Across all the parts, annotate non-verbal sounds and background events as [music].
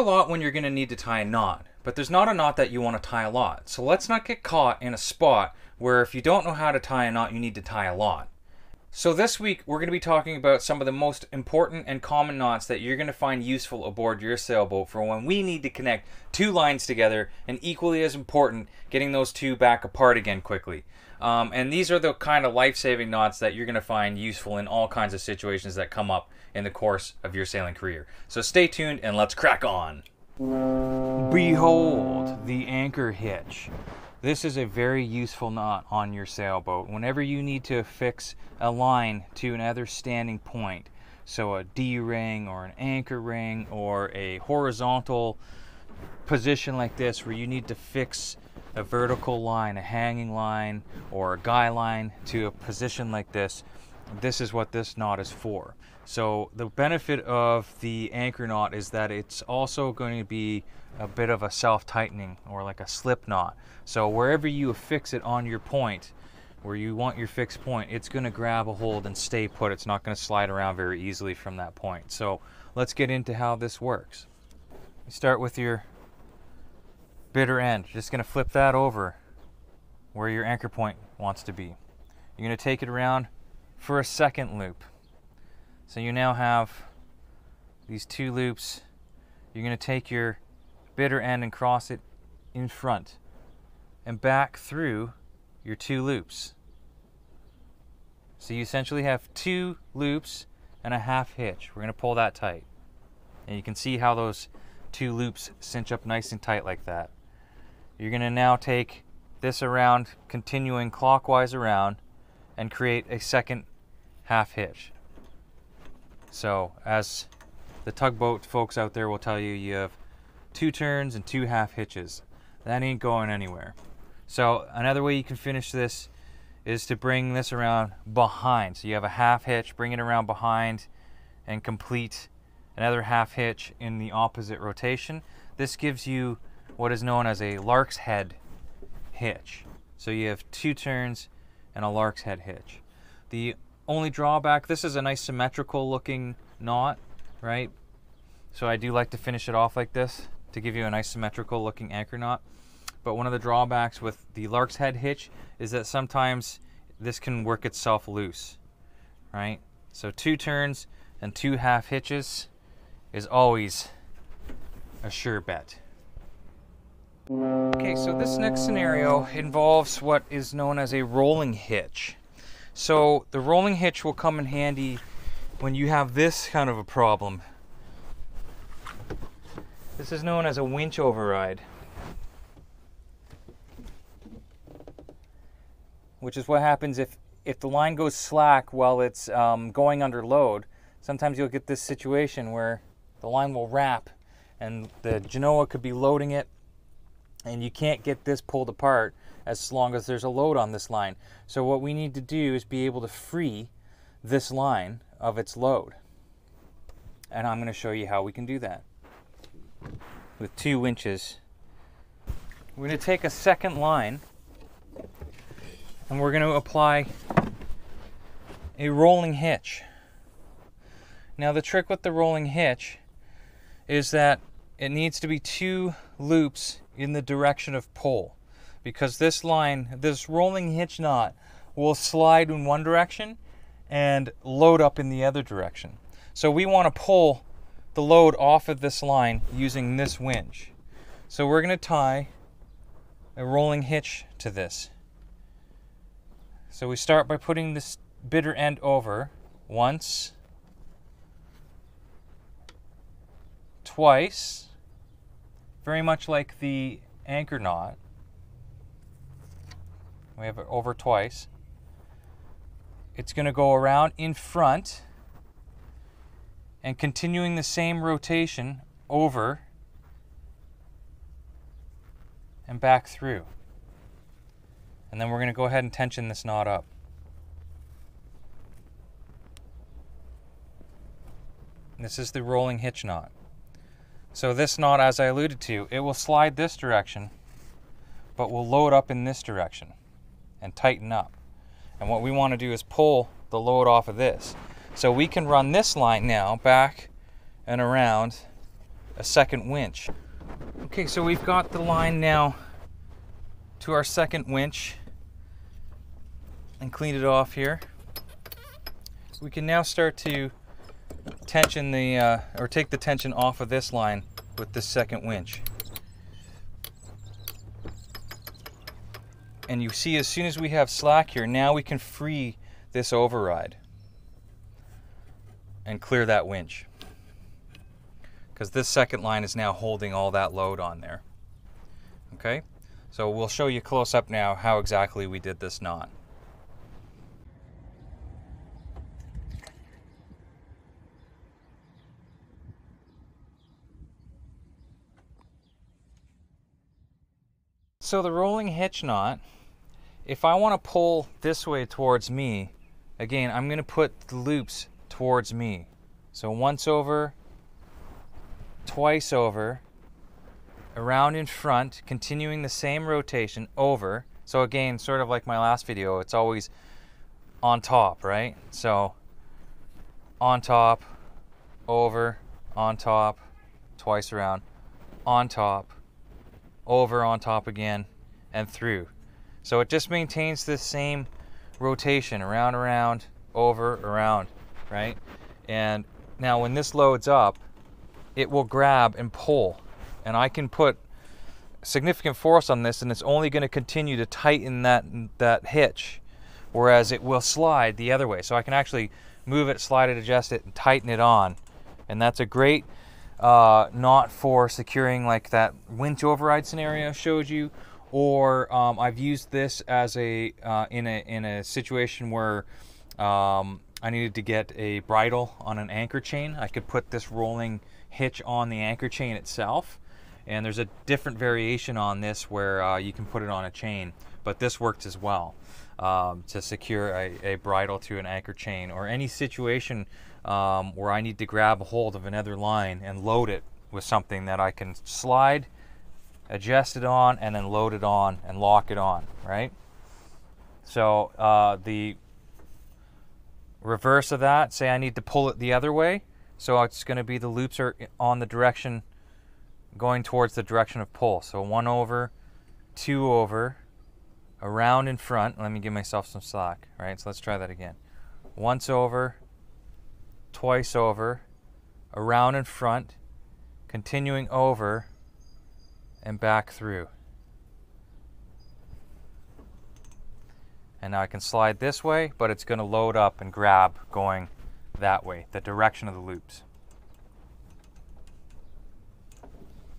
A lot when you're going to need to tie a knot, but there's not a knot that you want to tie a lot. So let's not get caught in a spot where if you don't know how to tie a knot, you need to tie a lot. So this week we're going to be talking about some of the most important and common knots that you're going to find useful aboard your sailboat for when we need to connect two lines together and equally as important, getting those two back apart again quickly. Um, and these are the kind of life-saving knots that you're going to find useful in all kinds of situations that come up in the course of your sailing career. So stay tuned and let's crack on. Behold the anchor hitch. This is a very useful knot on your sailboat whenever you need to affix a line to another standing point. So a D-ring or an anchor ring or a horizontal position like this where you need to fix a vertical line, a hanging line, or a guy line to a position like this, this is what this knot is for. So the benefit of the anchor knot is that it's also going to be a bit of a self-tightening or like a slip knot. So wherever you affix it on your point, where you want your fixed point, it's going to grab a hold and stay put. It's not going to slide around very easily from that point. So let's get into how this works. Start with your bitter end. Just going to flip that over where your anchor point wants to be. You're going to take it around for a second loop. So you now have these two loops. You're going to take your bitter end and cross it in front and back through your two loops. So you essentially have two loops and a half hitch. We're going to pull that tight. And you can see how those two loops cinch up nice and tight like that. You're going to now take this around, continuing clockwise around, and create a second half hitch. So as the tugboat folks out there will tell you, you have two turns and two half hitches. That ain't going anywhere. So another way you can finish this is to bring this around behind. So you have a half hitch, bring it around behind and complete another half hitch in the opposite rotation. This gives you what is known as a lark's head hitch. So you have two turns and a lark's head hitch. The only drawback, this is a nice symmetrical looking knot, right? So I do like to finish it off like this to give you a nice symmetrical looking anchor knot. But one of the drawbacks with the lark's head hitch is that sometimes this can work itself loose, right? So two turns and two half hitches is always a sure bet. Okay, so this next scenario involves what is known as a rolling hitch. So the rolling hitch will come in handy when you have this kind of a problem. This is known as a winch override. Which is what happens if, if the line goes slack while it's um, going under load. Sometimes you'll get this situation where the line will wrap and the Genoa could be loading it and you can't get this pulled apart as long as there's a load on this line. So what we need to do is be able to free this line of its load. And I'm going to show you how we can do that. With two winches. We're going to take a second line and we're going to apply a rolling hitch. Now the trick with the rolling hitch is that it needs to be two loops in the direction of pull because this line, this rolling hitch knot will slide in one direction and load up in the other direction. So we want to pull the load off of this line using this winch. So we're going to tie a rolling hitch to this. So we start by putting this bitter end over once, twice, very much like the anchor knot. We have it over twice. It's going to go around in front and continuing the same rotation over and back through. And then we're going to go ahead and tension this knot up. This is the rolling hitch knot. So this knot, as I alluded to, it will slide this direction, but will load up in this direction and tighten up. And what we want to do is pull the load off of this. So we can run this line now back and around a second winch. Okay, so we've got the line now to our second winch and cleaned it off here. We can now start to tension the, uh, or take the tension off of this line with this second winch. And you see as soon as we have slack here, now we can free this override and clear that winch. Because this second line is now holding all that load on there. Okay, so we'll show you close up now how exactly we did this knot. So the rolling hitch knot, if I want to pull this way towards me, again, I'm going to put the loops towards me. So once over, twice over, around in front, continuing the same rotation over. So again, sort of like my last video, it's always on top, right? So on top, over, on top, twice around, on top, over on top again, and through. So it just maintains this same rotation around, around, over, around, right? And now when this loads up, it will grab and pull. And I can put significant force on this and it's only going to continue to tighten that, that hitch. Whereas it will slide the other way. So I can actually move it, slide it, adjust it, and tighten it on. And that's a great uh, knot for securing like that winch override scenario I showed you, or um, I've used this as a uh, in a in a situation where um, I needed to get a bridle on an anchor chain. I could put this rolling hitch on the anchor chain itself, and there's a different variation on this where uh, you can put it on a chain, but this works as well um, to secure a, a bridle to an anchor chain or any situation um, where I need to grab a hold of another line and load it with something that I can slide, adjust it on, and then load it on and lock it on, right? So uh, the reverse of that, say I need to pull it the other way, so it's going to be the loops are on the direction going towards the direction of pull. So one over, two over, around in front. Let me give myself some slack, right? So let's try that again. Once over, twice over, around in front, continuing over, and back through. And now I can slide this way, but it's going to load up and grab going that way, the direction of the loops.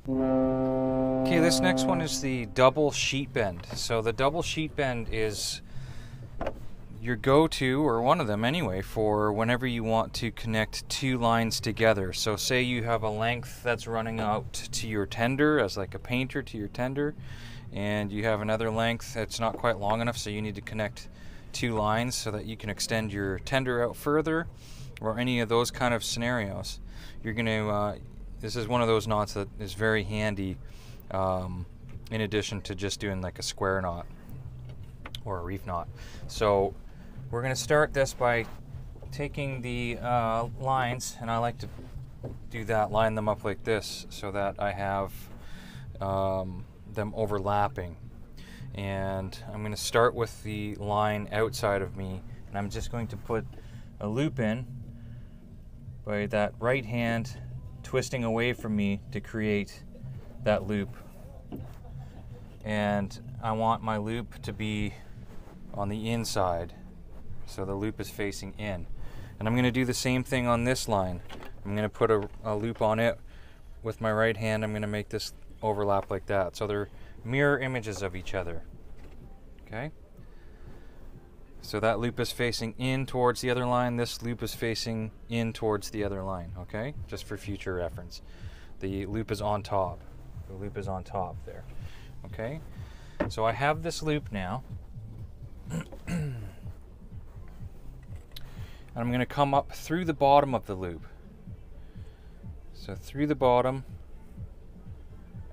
Okay, this next one is the double sheet bend. So the double sheet bend is your go-to, or one of them anyway, for whenever you want to connect two lines together. So say you have a length that's running out to your tender as like a painter to your tender, and you have another length that's not quite long enough, so you need to connect two lines so that you can extend your tender out further, or any of those kind of scenarios. You're going to, uh, this is one of those knots that is very handy um, in addition to just doing like a square knot or a reef knot. So we're going to start this by taking the uh, lines, and I like to do that, line them up like this so that I have um, them overlapping. And I'm going to start with the line outside of me, and I'm just going to put a loop in by that right hand twisting away from me to create that loop. And I want my loop to be on the inside so the loop is facing in. And I'm going to do the same thing on this line. I'm going to put a, a loop on it with my right hand. I'm going to make this overlap like that. So they're mirror images of each other. Okay? So that loop is facing in towards the other line. This loop is facing in towards the other line. Okay? Just for future reference. The loop is on top. The loop is on top there. Okay? So I have this loop now. [clears throat] I'm going to come up through the bottom of the loop. So through the bottom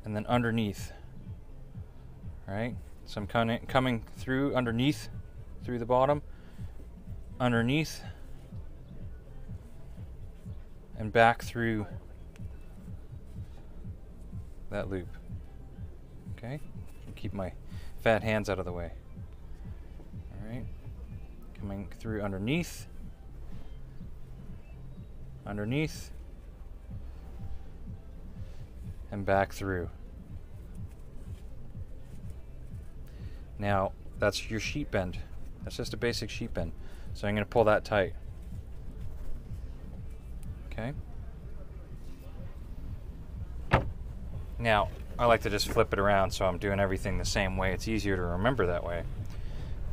and then underneath. Right? So I'm coming coming through underneath through the bottom, underneath and back through that loop. Okay? Keep my fat hands out of the way. Alright. Coming through underneath. Underneath. And back through. Now, that's your sheet bend. That's just a basic sheet bend. So I'm going to pull that tight. Okay. Now, I like to just flip it around so I'm doing everything the same way. It's easier to remember that way.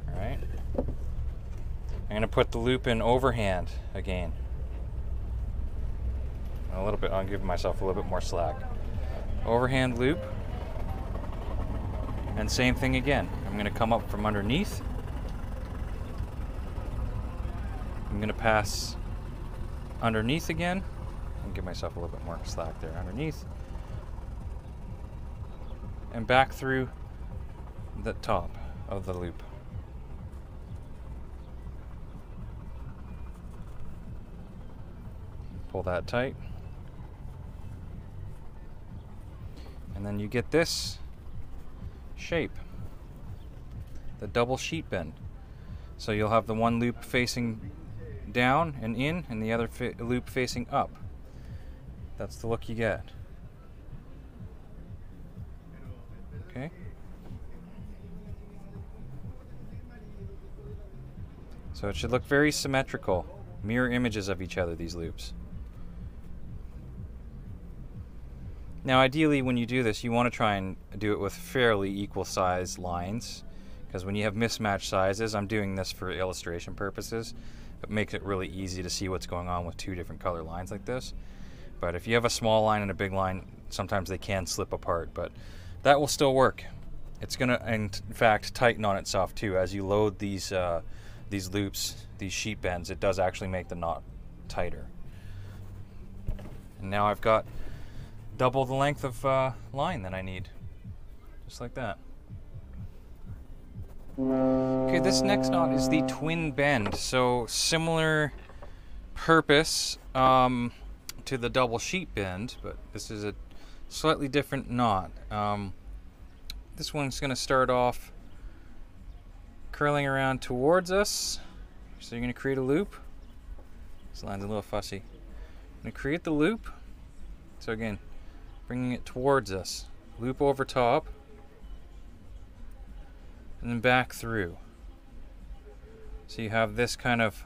All right. I'm going to put the loop in overhand again. A little bit, I'll give myself a little bit more slack. Overhand loop. And same thing again. I'm going to come up from underneath. I'm going to pass underneath again. And give myself a little bit more slack there. Underneath. And back through the top of the loop. Pull that tight. And then you get this shape, the double sheet bend. So you'll have the one loop facing down and in and the other fa loop facing up. That's the look you get. Okay. So it should look very symmetrical, mirror images of each other, these loops. Now ideally when you do this you want to try and do it with fairly equal size lines because when you have mismatched sizes, I'm doing this for illustration purposes, it makes it really easy to see what's going on with two different color lines like this. But if you have a small line and a big line, sometimes they can slip apart, but that will still work. It's gonna, in fact, tighten on itself too. As you load these, uh, these loops, these sheet bends, it does actually make the knot tighter. And now I've got double the length of uh, line that I need. Just like that. Okay, this next knot is the twin bend. So similar purpose um, to the double sheet bend, but this is a slightly different knot. Um, this one's going to start off curling around towards us. So you're going to create a loop. This line's a little fussy. I'm going to create the loop. So again, bringing it towards us. Loop over top. And then back through. So you have this kind of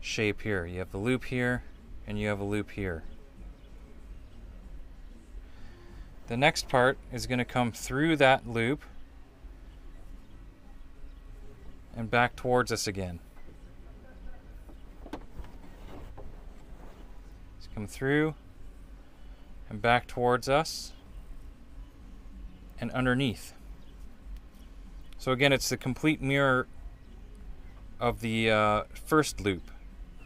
shape here. You have the loop here, and you have a loop here. The next part is going to come through that loop and back towards us again. Let's come through and back towards us and underneath. So again, it's the complete mirror of the uh, first loop,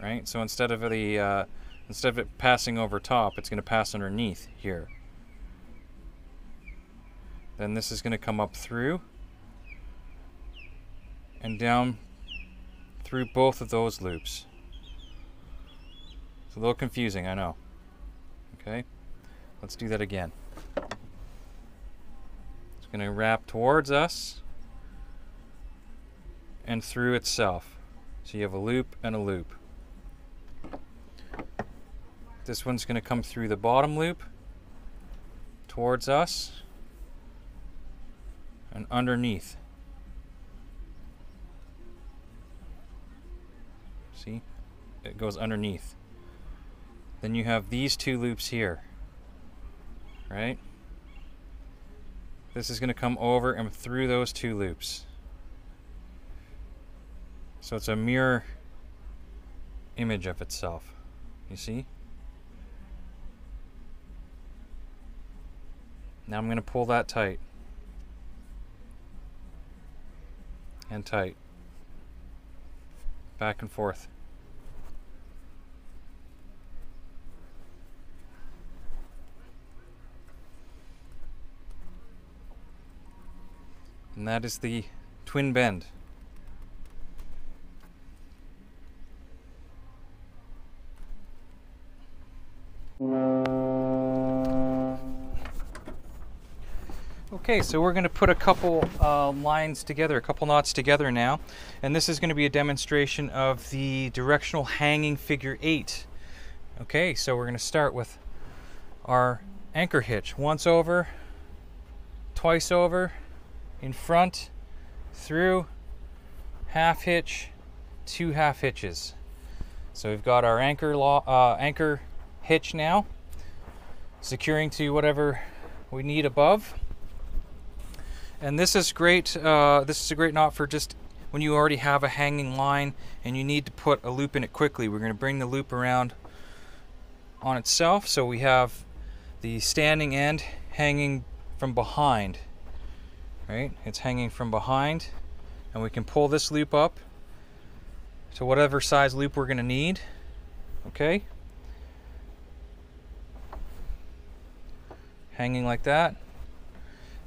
right? So instead of the uh, instead of it passing over top, it's going to pass underneath here. Then this is going to come up through and down through both of those loops. It's a little confusing, I know. Okay. Let's do that again. It's going to wrap towards us and through itself. So you have a loop and a loop. This one's going to come through the bottom loop towards us and underneath. See? It goes underneath. Then you have these two loops here right? This is going to come over and through those two loops. So it's a mirror image of itself. You see? Now I'm going to pull that tight. And tight. Back and forth. And that is the twin bend. Okay, so we're going to put a couple uh, lines together, a couple knots together now. And this is going to be a demonstration of the directional hanging figure eight. Okay, so we're going to start with our anchor hitch. Once over, twice over, in front, through, half hitch, two half hitches. So we've got our anchor, uh, anchor hitch now, securing to whatever we need above. And this is great. Uh, this is a great knot for just when you already have a hanging line and you need to put a loop in it quickly. We're going to bring the loop around on itself. So we have the standing end hanging from behind. Right? It's hanging from behind. And we can pull this loop up to whatever size loop we're going to need. Okay? Hanging like that.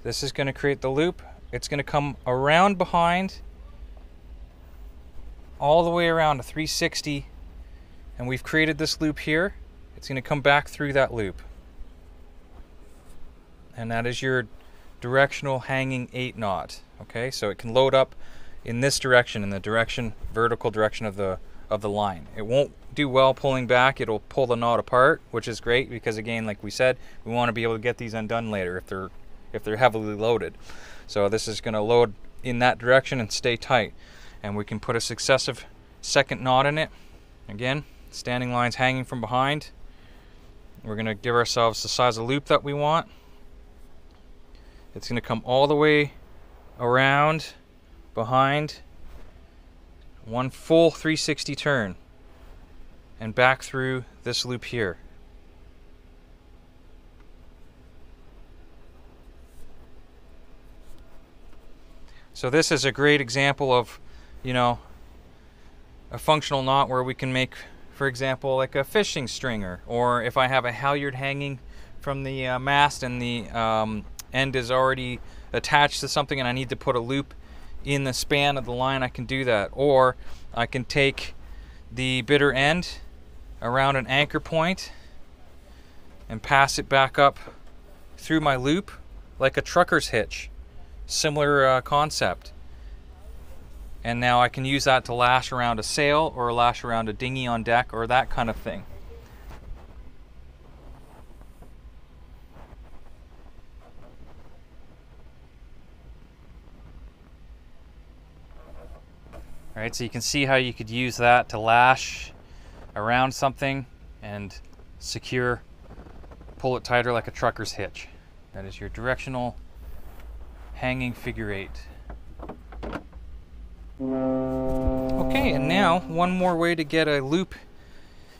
This is going to create the loop. It's going to come around behind, all the way around to 360, and we've created this loop here. It's going to come back through that loop. And that is your directional hanging 8 knot. Okay, so it can load up in this direction, in the direction, vertical direction of the of the line. It won't do well pulling back. It'll pull the knot apart, which is great because again, like we said, we want to be able to get these undone later if they're if they're heavily loaded. So this is going to load in that direction and stay tight. And we can put a successive second knot in it. Again, standing lines hanging from behind. We're going to give ourselves the size of loop that we want. It's going to come all the way around behind one full 360 turn and back through this loop here. So this is a great example of, you know, a functional knot where we can make, for example, like a fishing stringer, or if I have a halyard hanging from the uh, mast and the um, end is already attached to something and I need to put a loop in the span of the line, I can do that. Or I can take the bitter end around an anchor point and pass it back up through my loop like a trucker's hitch similar uh, concept. And now I can use that to lash around a sail or lash around a dinghy on deck or that kind of thing. Right, so you can see how you could use that to lash around something and secure, pull it tighter like a trucker's hitch. That is your directional hanging figure eight. Okay, and now one more way to get a loop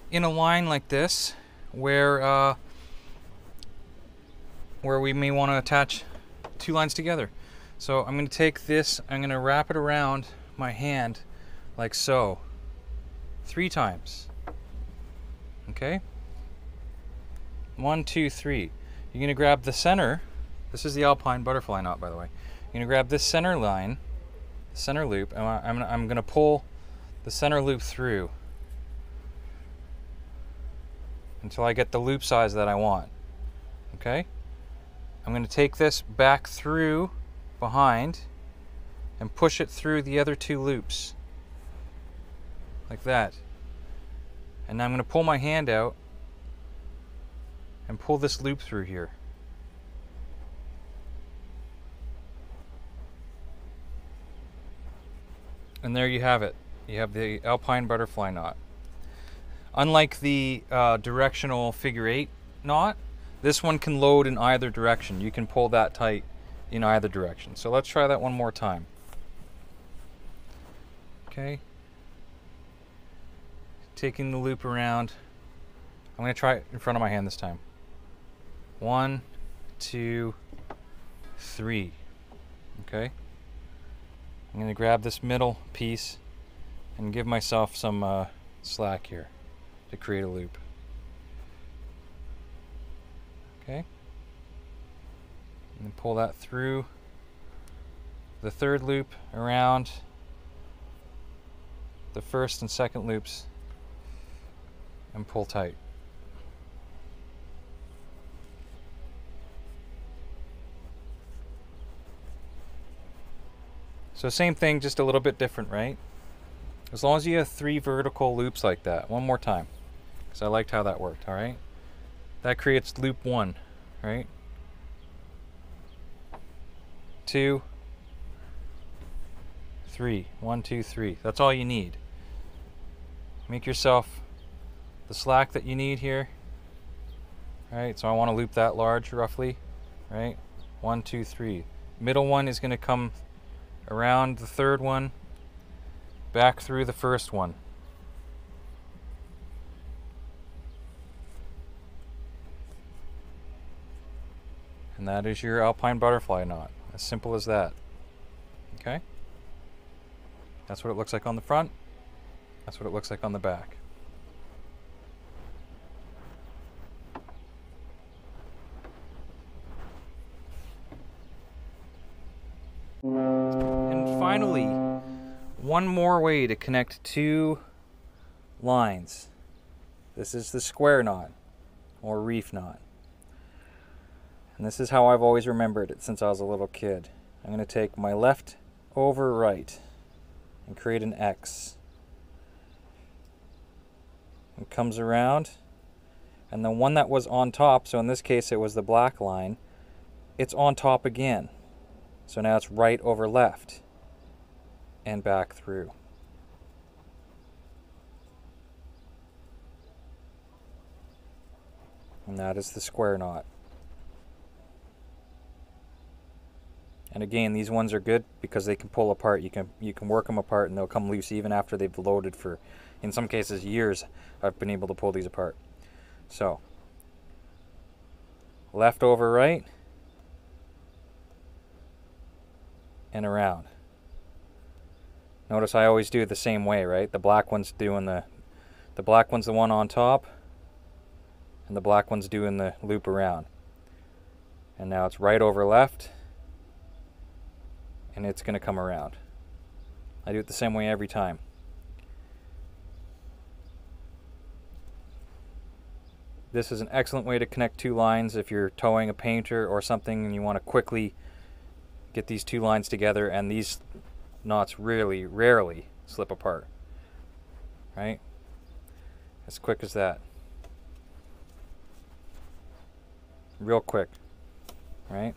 in a line like this where uh, where we may want to attach two lines together. So I'm going to take this, I'm going to wrap it around my hand like so three times. Okay? One, two, three. You're to grab the center this is the alpine butterfly knot, by the way. You're to grab this center line, the center loop, and I'm, I'm to pull the center loop through until I get the loop size that I want. Okay? I'm going to take this back through behind and push it through the other two loops. Like that. And now I'm going to pull my hand out and pull this loop through here. And there you have it. You have the alpine butterfly knot. Unlike the uh, directional figure eight knot, this one can load in either direction. You can pull that tight in either direction. So let's try that one more time. Okay. Taking the loop around. I'm going to try it in front of my hand this time. One, two, three. Okay. I'm going to grab this middle piece and give myself some uh, slack here to create a loop. Okay. And pull that through the third loop around the first and second loops and pull tight. So same thing, just a little bit different, right? As long as you have three vertical loops like that. One more time, because I liked how that worked, all right? That creates loop one, right? Two, three. One, two, three. That's all you need. Make yourself the slack that you need here. Right, so I want to loop that large roughly. Right, one, two, three. Middle one is going to come around the third one, back through the first one. And that is your alpine butterfly knot. As simple as that. Okay? That's what it looks like on the front. That's what it looks like on the back. And finally, one more way to connect two lines. This is the square knot or reef knot. And this is how I've always remembered it since I was a little kid. I'm going to take my left over right and create an X. It comes around and the one that was on top, so in this case it was the black line, it's on top again. So now it's right over left and back through. And that is the square knot. And again, these ones are good because they can pull apart. You can you can work them apart and they'll come loose even after they've loaded for, in some cases, years. I've been able to pull these apart. So, left over right and around. Notice I always do it the same way, right? The black one's doing the, the black one's the one on top, and the black one's doing the loop around. And now it's right over left, and it's going to come around. I do it the same way every time. This is an excellent way to connect two lines if you're towing a painter or something and you want to quickly get these two lines together and these knots really rarely slip apart. Right? As quick as that. Real quick. Right?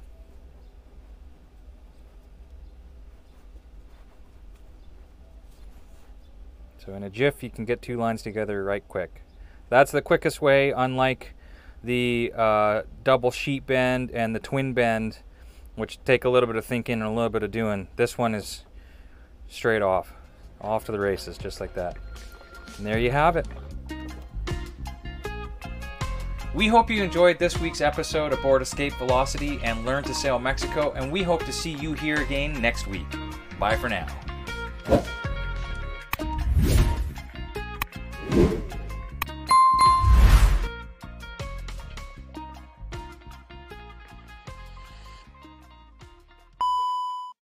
So in a jiff, you can get two lines together right quick. That's the quickest way, unlike the uh, double sheet bend and the twin bend, which take a little bit of thinking and a little bit of doing. This one is straight off, off to the races, just like that. And there you have it. We hope you enjoyed this week's episode aboard Escape Velocity and Learn to Sail Mexico, and we hope to see you here again next week. Bye for now.